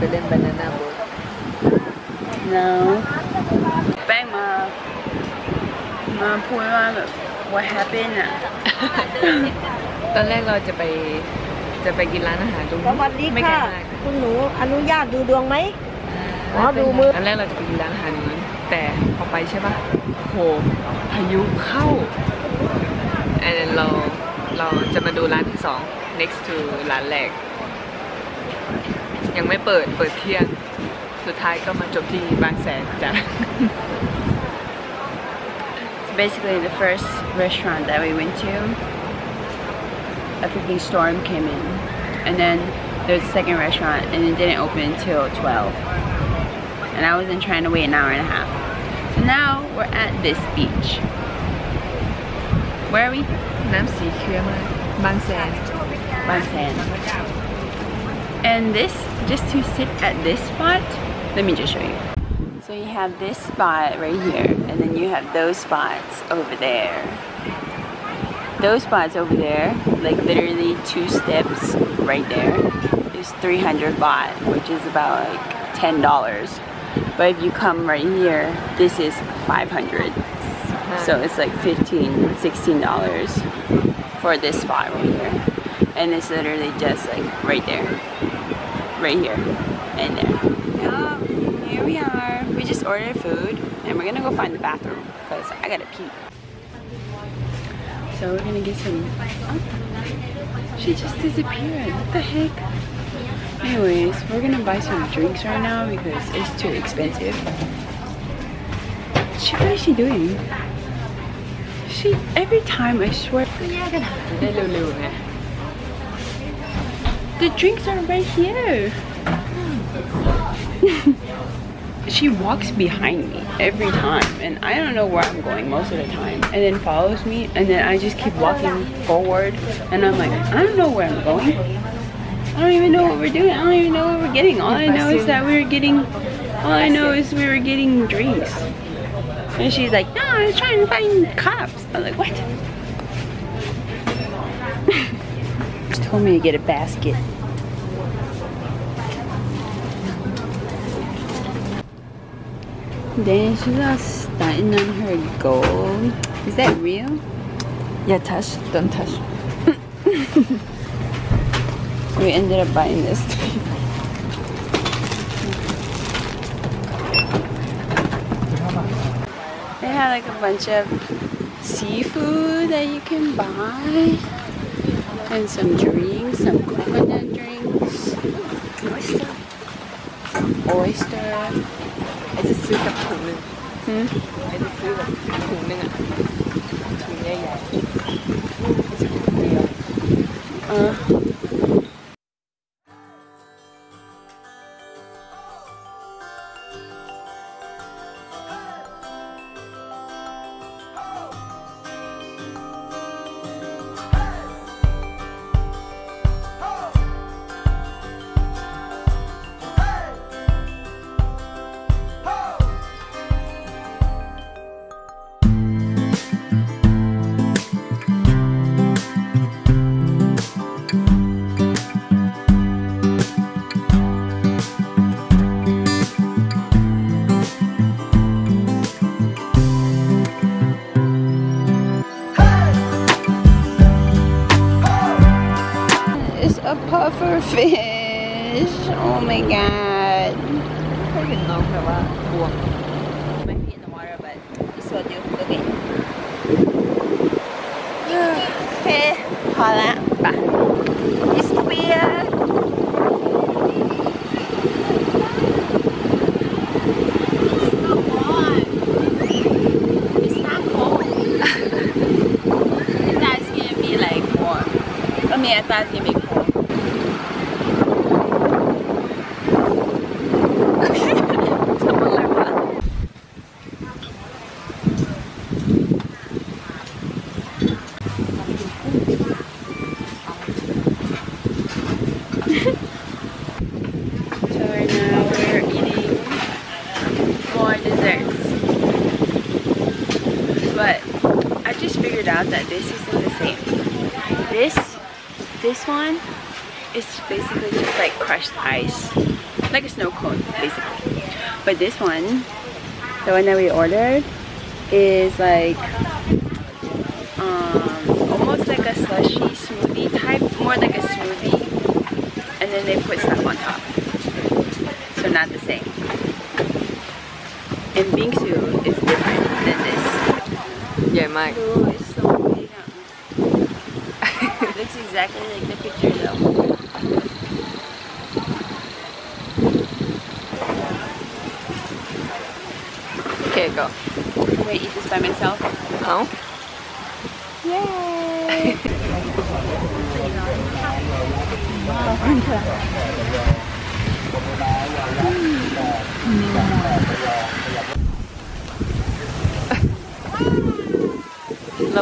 ไปเล่นบานาน่าโบ๊ท no แป้งมา มาพูดว่าแบบ what happened อะตอนแรกเราจะไปจะไปกินร้านอาหารตรงสวัสดีไม่ไกลค่ะ มากคุณหนูอนุญาตดูดวงไหม อ๋อดูมือ ตอนแรกเราจะไปกินร้านอาหารนู้นแต่พอไปใช่ปะโหพายุเข้า and then เราเราจะมาดูร้านที่สอง next to ร้านแรก ยังไม่เปิดเปิดเที่ยง basically the first restaurant that we went to a freaking storm came in. And then there's a second restaurant and it didn't open until 12 and I wasn't trying to wait an hour and a half. So now we're at this beach. Where are we? Namsi Bangsaen Bang San and this just to sit at this spot let me just show you. So you have this spot right here and then you have those spots over there. Those spots over there like literally two steps right there is 300 baht which is about like ten dollars. But if you come right here this is 500 so it's like 15 16 dollars for this spot right here and it's literally just like right there. Right here. And there. Yep, here we are. We just ordered food and we're gonna go find the bathroom because I gotta pee. So we're gonna get some oh, she just disappeared. What the heck? Anyways we're gonna buy some drinks right now because it's too expensive. She, what is she doing? She every time I swear the drinks are right here. she walks behind me every time and I don't know where I'm going most of the time and then follows me and then I just keep walking forward and I'm like I don't know where I'm going. I don't even know what we're doing. I don't even know what we're getting. All I know is that we were getting all I know is we were getting drinks. And she's like, no, I was trying to find cops. I'm like, what? She told me to get a basket. Then she's all stunting on her gold. Is that real? Yeah, touch. Don't touch. we ended up buying this. they had like a bunch of seafood that you can buy And some drinks, some coconut drinks. Oyster. ไอจะซื้อกับถุงหนึ่ง Hmm? ไอจะซื้อแบบถุงหนึ่งอะถุงใหญ่ Uh, it's fish. Oh my god. Freaking long for a walk. My feet in the water, but this will do. Look Okay, hola. Bye. It's weird. I mean, thought going to be out that this isn't the same. This, this one is basically just like crushed ice. Like a snow cone, basically. But this one, the one that we ordered, is like um, almost like a slushy smoothie type, more like a smoothie. And then they put stuff on top. So not the same. And bingsu is different than this. ให exactly like the picture though. Okay, go. I'm gonna eat this by myself. Oh? Yay!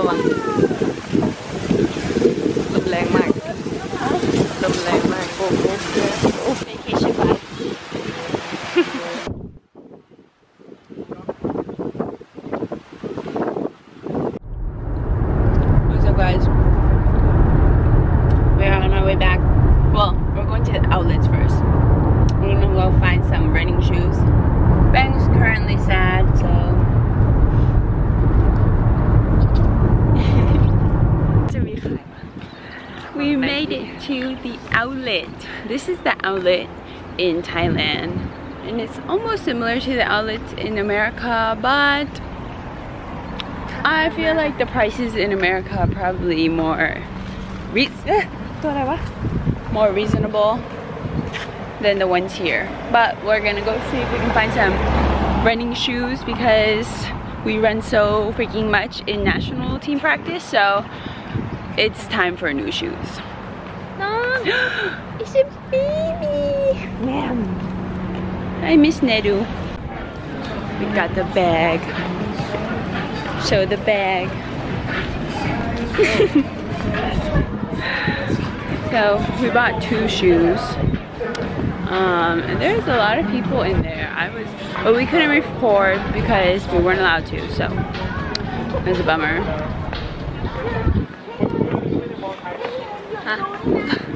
one made it to the outlet. This is the outlet in Thailand. And it's almost similar to the outlets in America, but I feel like the prices in America are probably more re- more reasonable than the ones here. But we're gonna go see if we can find some running shoes because we run so freaking much in national team practice, so it's time for new shoes. it's a baby! I miss Nedu. We got the bag. Show the bag. so we bought two shoes. Um, and there's a lot of people in there. I was, but we couldn't record because we weren't allowed to. So it was a bummer. Huh?